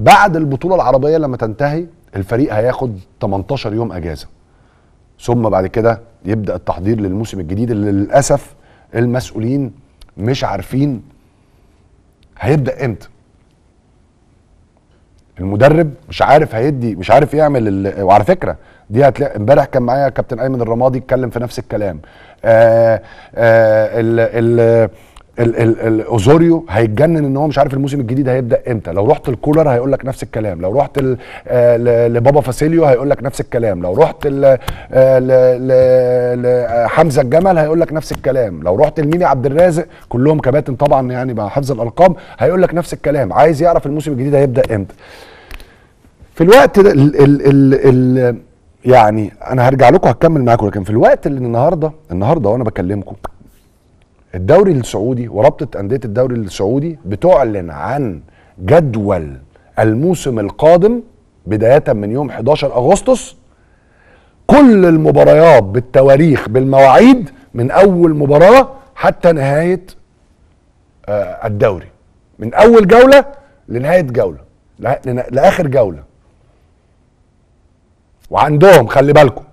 بعد البطولة العربية لما تنتهي الفريق هياخد 18 يوم أجازة ثم بعد كده يبدأ التحضير للموسم الجديد اللي للأسف المسؤولين مش عارفين هيبدأ إمتى المدرب مش عارف هيدي مش عارف يعمل. وعلى فكرة دي هتلاقي امبارح كان معايا كابتن أيمن الرمادي اتكلم في نفس الكلام آه آه ال ال ال- ال- ال- أوزوريو هيتجنن إن هو مش عارف الموسم الجديد هيبدأ إمتى. لو رحت الكولر هيقول لك نفس الكلام. لو رحت آه، لبابا فاسيليو هيقول لك نفس الكلام. لو رحت ل- آه، لحمزه الجمل هيقول لك نفس الكلام. لو رحت لميمي عبد الرازق كلهم كباتن طبعا يعني مع حفظ الالقاب هيقول لك نفس الكلام. عايز يعرف الموسم الجديد هيبدأ إمتى. في الوقت ده ال ال ال ال يعني أنا هرجع لكم هكمل معاكم لكن في الوقت اللي النهارده النهارده وأنا بكلمكم الدوري السعودي ورابطه أندية الدوري السعودي بتعلن عن جدول الموسم القادم بداية من يوم 11 أغسطس. كل المباريات بالتواريخ بالمواعيد من أول مباراة حتى نهاية آه، الدوري. من أول جولة لنهاية جولة لآخر جولة. وعندهم خلي بالكم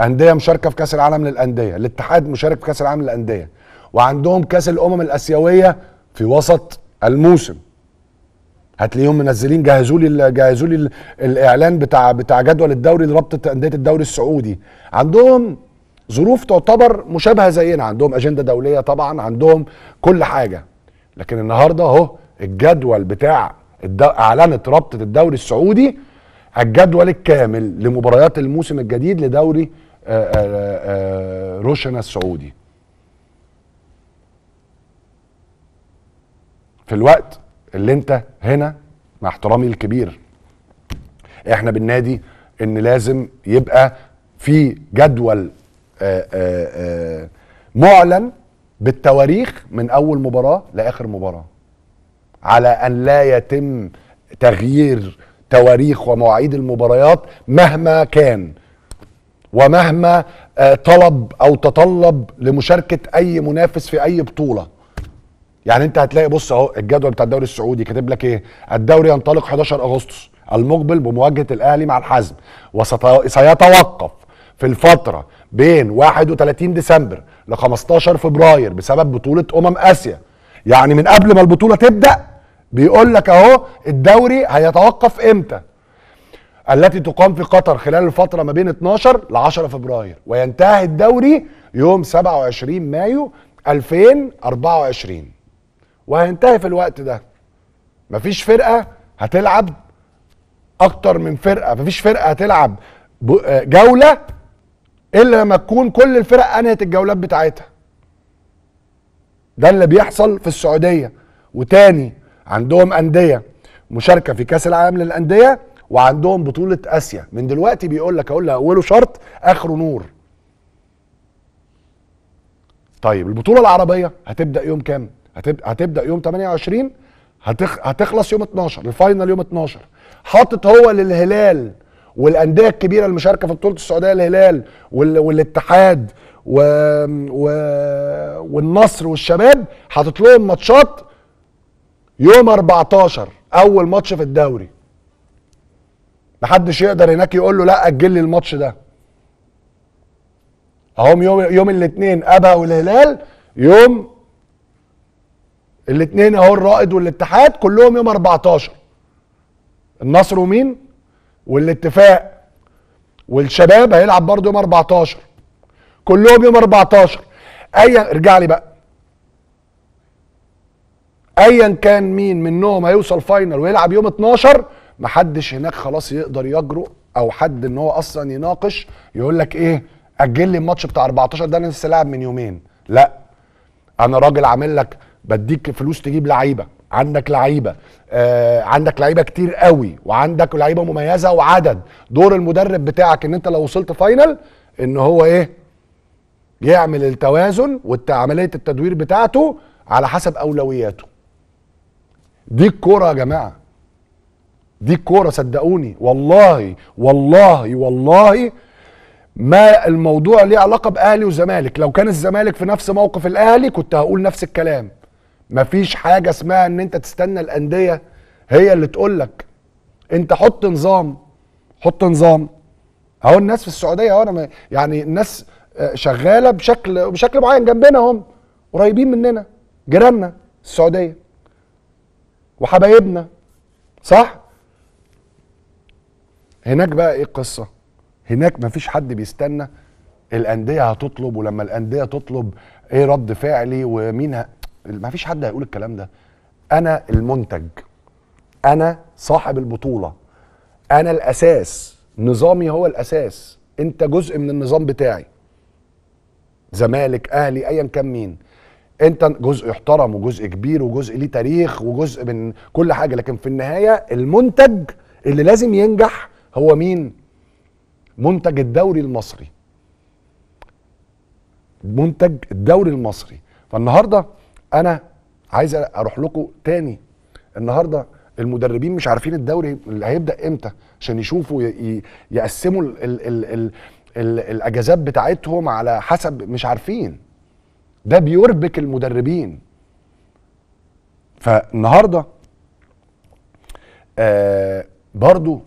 أندية مشاركة في كأس العالم للأندية الاتحاد مشارك في كأس العالم للأندية. وعندهم كأس الأمم الأسيوية في وسط الموسم. هتلاقيهم منزلين جهزوا لي جهزوا لي الإعلان بتاع بتاع جدول الدوري لرابطه أندية الدوري السعودي. عندهم ظروف تعتبر مشابهة زينا. عندهم أجندة دولية طبعا عندهم كل حاجة. لكن النهارده أهو الجدول بتاع. اعلنت رابطه الدوري السعودي الجدول الكامل لمباريات الموسم الجديد لدوري آه، آه، آه، روشنا السعودي. في الوقت اللي انت هنا مع احترامي الكبير. إحنا بالنادي ان لازم يبقى في جدول آه، آه، آه، معلن بالتواريخ من أول مباراة لآخر مباراة. على أن لا يتم تغيير تواريخ ومواعيد المباريات مهما كان ومهما طلب أو تطلب لمشاركة أي منافس في أي بطولة. يعني انت هتلاقي بص اهو الجدول بتاع الدوري السعودي كاتب لك إيه؟ الدوري ينطلق 11 أغسطس المقبل بمواجهة الأهلي مع الحزم. وسيتوقف في الفترة بين 31 ديسمبر ل 15 فبراير بسبب بطولة أمم آسيا. يعني من قبل ما البطولة تبدأ بيقول لك اهو الدوري هيتوقف إمتى؟ التي تقام في قطر خلال الفترة ما بين 12 ل 10 فبراير. وينتهي الدوري يوم 27 مايو 2024 وهينتهي في الوقت ده. مفيش فرقة هتلعب أكتر من فرقة مفيش فرقة هتلعب جولة إلا لما تكون كل الفرق أنهت الجولات بتاعتها. ده اللي بيحصل في السعودية. وتاني عندهم أندية مشاركة في كأس العالم للأندية وعندهم بطولة آسيا. من دلوقتي بيقول لك أقول أوله شرط آخره نور. طيب البطولة العربية هتبدأ يوم كام. هتبدأ يوم 28 هتخ... هتخلص يوم 12 الفاينل يوم 12 حاطط هو للهلال والأندية الكبيرة المشاركة في بطولة السعودية الهلال وال... والاتحاد و... و... والنصر والشباب حاطط لهم ماتشات يوم 14 أول ماتش في الدوري. محدش يقدر هناك يقول له لا أجل لي الماتش ده. اهم يوم يوم الاثنين ابها والهلال يوم الاثنين اهو الرائد والاتحاد كلهم يوم 14 النصر ومين؟ والاتفاق. والشباب هيلعب برضه يوم 14 كلهم يوم 14 ايا ارجع لي بقى. ايا كان مين منهم هيوصل فاينل ويلعب يوم 12 محدش هناك خلاص يقدر يجرؤ أو حد إن هو أصلا يناقش يقول لك إيه أجل لي الماتش بتاع 14 ده أنا لسه لاعب من يومين. لا. أنا راجل عامل لك بديك فلوس تجيب لعيبة. عندك لعيبة. آه عندك لعيبة كتير قوي وعندك لعيبة مميزة وعدد. دور المدرب بتاعك إن أنت لو وصلت فاينل إن هو إيه؟ يعمل التوازن وعمليه التدوير بتاعته على حسب أولوياته. دي الكورة يا جماعة. دي الكورة صدقوني. والله والله والله ما الموضوع ليه علاقة بأهلي وزمالك. لو كان الزمالك في نفس موقف الأهلي كنت هقول نفس الكلام. مفيش حاجة اسمها إن أنت تستنى الأندية هي اللي تقول لك أنت حط نظام حط نظام. أهو الناس في السعودية أهو أنا يعني الناس آه، شغالة بشكل بشكل معين جنبنا هم قريبين مننا جيراننا السعودية. وحبايبنا. صح؟ هناك بقى إيه القصة؟ هناك مفيش حد بيستنى الأندية هتطلب ولما الأندية تطلب إيه رد فعلي ومين ه... مفيش حد هيقول الكلام ده. أنا المنتج. أنا صاحب البطولة. أنا الأساس. نظامي هو الأساس. أنت جزء من النظام بتاعي. زمالك أهلي ايا كان مين. أنت جزء يحترم وجزء كبير وجزء ليه تاريخ وجزء من كل حاجة. لكن في النهاية المنتج اللي لازم ينجح هو مين؟ منتج الدوري المصري. منتج الدوري المصري. فالنهاردة أنا عايز أروح لكم تاني النهارده. المدربين مش عارفين الدوري اللي هيبدأ إمتى عشان يشوفوا يقسموا ال ال ال ال ال الاجازات بتاعتهم على حسب مش عارفين. ده بيربك المدربين. فالنهارده آه برضو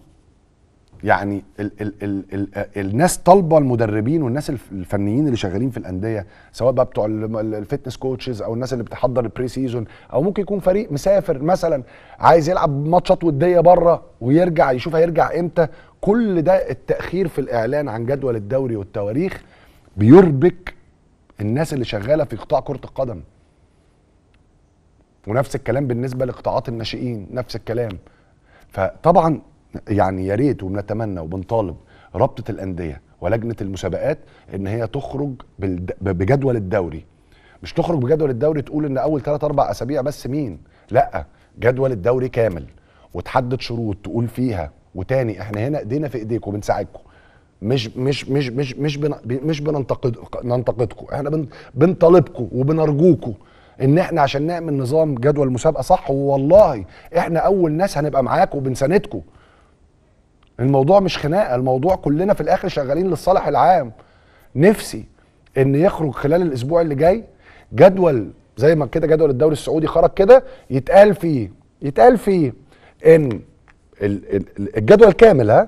يعني ال ال ال ال الناس طالبة المدربين والناس الف- الفنيين اللي شغالين في الأندية سواء بقى بتوع ال- ال- ال fitness coaches أو الناس اللي بتحضر ال pre-season أو ممكن يكون فريق مسافر مثلا عايز يلعب ماتشات ودية برة ويرجع يشوف هيرجع إمتى كل ده التأخير في الإعلان عن جدول الدوري والتواريخ بيربك الناس اللي شغالة في قطاع كرة القدم. ونفس الكلام بالنسبة لقطاعات الناشئين نفس الكلام. فطبعا يعني يا ريت وبنتمنى وبنطالب رابطة الأندية ولجنة المسابقات إن هي تخرج بجدول الدوري. مش تخرج بجدول الدوري تقول إن أول 3 4 أسابيع بس مين؟ لأ جدول الدوري كامل. وتحدد شروط تقول فيها. وتاني إحنا هنا إيدينا في ايديكم بنساعدكم مش مش مش مش مش بن مش بننتقد ننتقدكم إحنا بن بنطالبكم وبنرجوكم إن إحنا عشان نعمل نظام جدول مسابقة صح. والله إحنا أول ناس هنبقى معاكم وبنساندكم الموضوع مش خناقة الموضوع كلنا في الآخر شغالين للصالح العام. نفسي إن يخرج خلال الأسبوع اللي جاي جدول زي ما كده جدول الدوري السعودي خرج كده يتقال فيه يتقال فيه إن ال- ال- الجدول كامل ها؟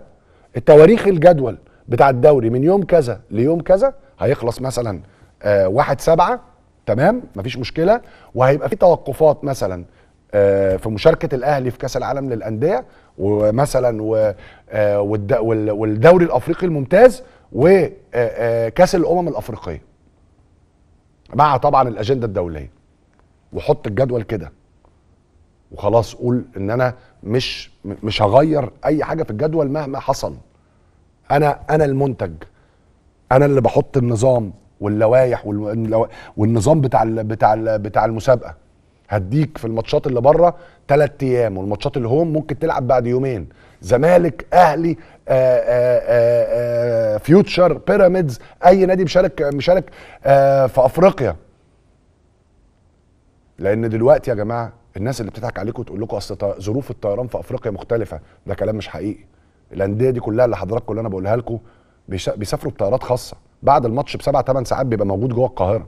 التواريخ الجدول بتاع الدوري من يوم كذا ليوم كذا هيخلص مثلا آه واحد سبعة تمام؟ مفيش مشكلة. وهيبقى في توقفات مثلا آه في مشاركة الأهلي في كأس العالم للأندية. ومثلا آه والد- وال- والدوري الأفريقي الممتاز وكأس الأمم الأفريقية مع طبعا الأجندة الدولية. وحط الجدول كده. وخلاص قول إن أنا مش مش هغير أي حاجة في الجدول مهما حصل. أنا أنا المنتج. أنا اللي بحط النظام واللوائح واللو- والنظام بتاع ال بتاع ال بتاع المسابقة. هديك في الماتشات اللي بره ثلاث أيام والماتشات اللي هوم ممكن تلعب بعد يومين. زمالك أهلي آآ آآ آآ فيوتشر بيراميدز أي نادي مشارك مشارك آه، في أفريقيا. لأن دلوقتي يا جماعة الناس اللي بتضحك عليكم وتقول لكم أصل ظروف الطيران في أفريقيا مختلفة. ده كلام مش حقيقي. الأندية دي كلها اللي حضراتكم اللي أنا بقولها لكم بيسافروا بطيارات خاصة. بعد الماتش بسبع ثمان ساعات بيبقى موجود جوه القاهرة.